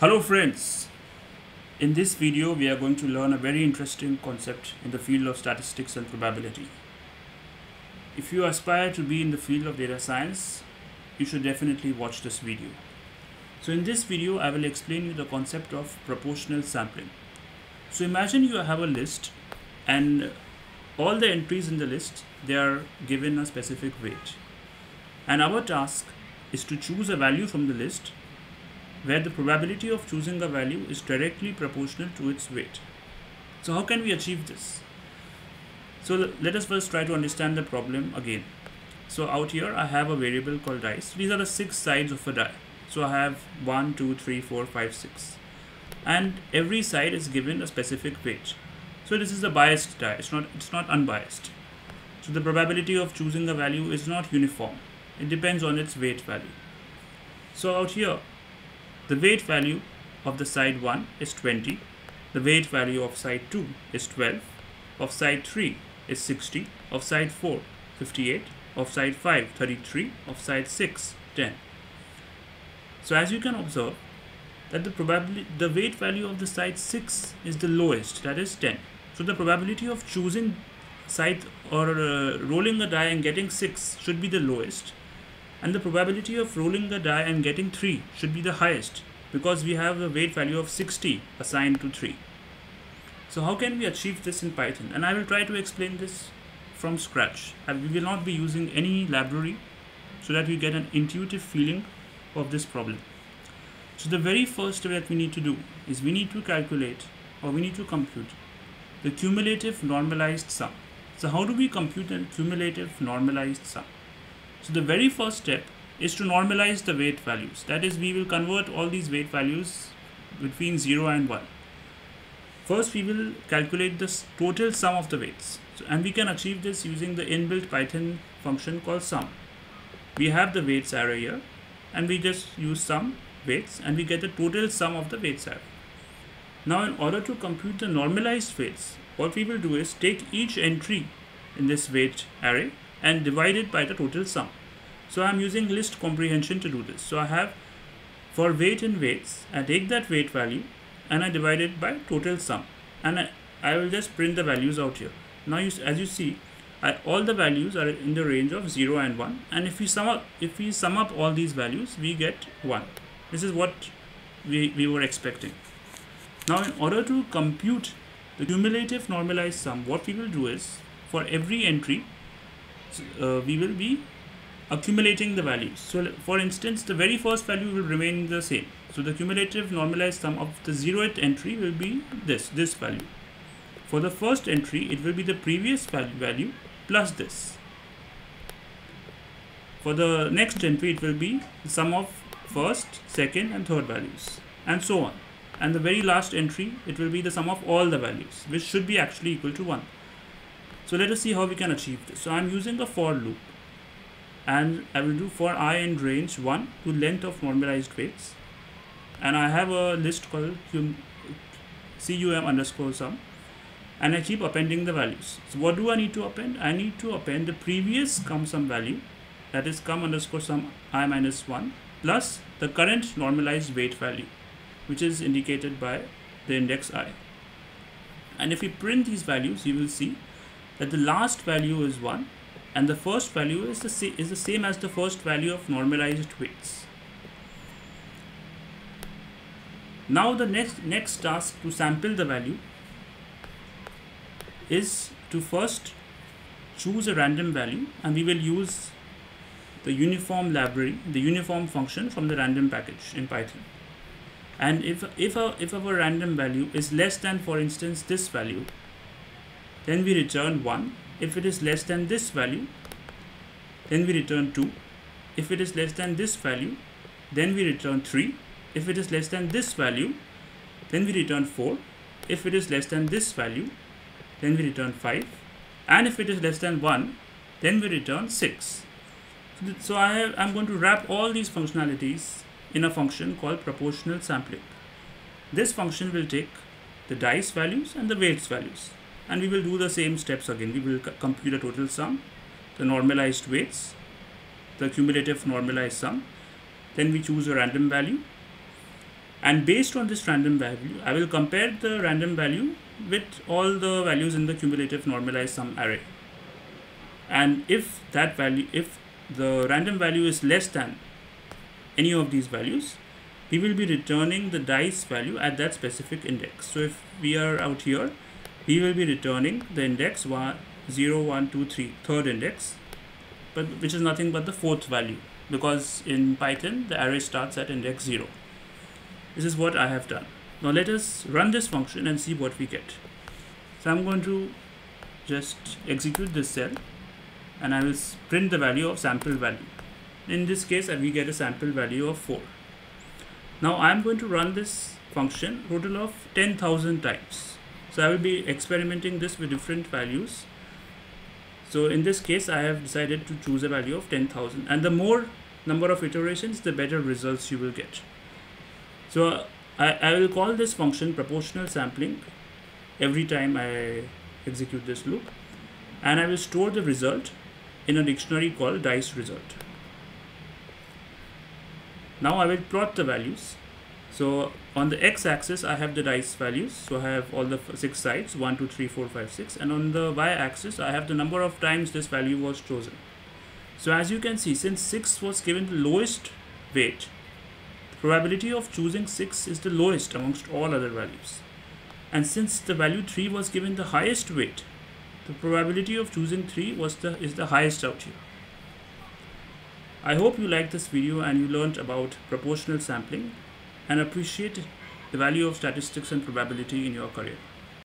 Hello friends, in this video we are going to learn a very interesting concept in the field of statistics and probability. If you aspire to be in the field of data science, you should definitely watch this video. So in this video I will explain you the concept of proportional sampling. So imagine you have a list and all the entries in the list they are given a specific weight and our task is to choose a value from the list where the probability of choosing a value is directly proportional to its weight. So how can we achieve this? So let us first try to understand the problem again. So out here I have a variable called dice. These are the six sides of a die. So I have 1, 2, 3, 4, 5, 6. And every side is given a specific weight. So this is a biased die. It's not, it's not unbiased. So the probability of choosing a value is not uniform. It depends on its weight value. So out here the weight value of the side 1 is 20. The weight value of side 2 is 12. Of side 3 is 60. Of side 4, 58. Of side 5, 33. Of side 6, 10. So as you can observe that the probability the weight value of the side 6 is the lowest that is 10. So the probability of choosing side or uh, rolling a die and getting 6 should be the lowest and the probability of rolling the die and getting 3 should be the highest because we have a weight value of 60 assigned to 3. So how can we achieve this in Python? And I will try to explain this from scratch. And we will not be using any library so that we get an intuitive feeling of this problem. So the very first step that we need to do is we need to calculate or we need to compute the cumulative normalized sum. So how do we compute a cumulative normalized sum? So the very first step is to normalize the weight values. That is, we will convert all these weight values between 0 and 1. First, we will calculate the total sum of the weights. So, and we can achieve this using the inbuilt Python function called sum. We have the weights array here and we just use sum weights and we get the total sum of the weights array. Now in order to compute the normalized weights, what we will do is take each entry in this weight array and divide it by the total sum. So I'm using list comprehension to do this. So I have for weight and weights, I take that weight value and I divide it by total sum and I, I will just print the values out here. Now you, as you see, I, all the values are in the range of 0 and 1 and if we sum up if we sum up all these values we get 1 this is what we, we were expecting now in order to compute the cumulative normalized sum what we will do is for every entry uh, we will be accumulating the values. So for instance, the very first value will remain the same. So the cumulative normalized sum of the zeroth entry will be this, this value. For the first entry, it will be the previous value plus this. For the next entry, it will be the sum of first, second and third values and so on. And the very last entry, it will be the sum of all the values, which should be actually equal to 1. So let us see how we can achieve this. So I'm using a for loop and I will do for i in range 1 to length of normalized weights and I have a list called cum, cum underscore sum and I keep appending the values. So what do I need to append? I need to append the previous cum sum value that is cum underscore sum i minus 1 plus the current normalized weight value which is indicated by the index i. And if we print these values you will see that the last value is 1 and the first value is the, is the same as the first value of normalized weights. Now the next, next task to sample the value is to first choose a random value and we will use the uniform library, the uniform function from the random package in Python. And if, if, a, if our random value is less than for instance this value, then we return 1 if it is less than this value then we return 2 if it is less than this value then we return 3 if it is less than this value then we return 4 if it is less than this value then we return 5 and if it is less than 1 then we return 6 so I have, I'm going to wrap all these functionalities in a function called proportional sampling. This function will take the dice values and the weights values and we will do the same steps again. We will compute the total sum, the normalized weights, the cumulative normalized sum. Then we choose a random value and based on this random value I will compare the random value with all the values in the cumulative normalized sum array and if that value if the random value is less than any of these values we will be returning the dice value at that specific index so if we are out here we will be returning the index 1 0 1 2 3 third index but which is nothing but the fourth value because in python the array starts at index 0 this is what i have done now let us run this function and see what we get so i'm going to just execute this cell and I will print the value of sample value. In this case, we get a sample value of 4. Now I am going to run this function total of 10,000 times. So I will be experimenting this with different values. So in this case, I have decided to choose a value of 10,000 and the more number of iterations, the better results you will get. So I, I will call this function proportional sampling every time I execute this loop and I will store the result in a dictionary called dice result. Now I will plot the values. So on the x-axis I have the dice values. So I have all the six sides 1, 2, 3, 4, 5, 6 and on the y-axis I have the number of times this value was chosen. So as you can see since 6 was given the lowest weight the probability of choosing 6 is the lowest amongst all other values. And since the value 3 was given the highest weight the probability of choosing 3 was the is the highest out here. I hope you liked this video and you learned about proportional sampling and appreciate the value of statistics and probability in your career.